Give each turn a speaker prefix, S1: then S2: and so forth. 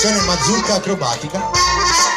S1: versione mazurka acrobatica.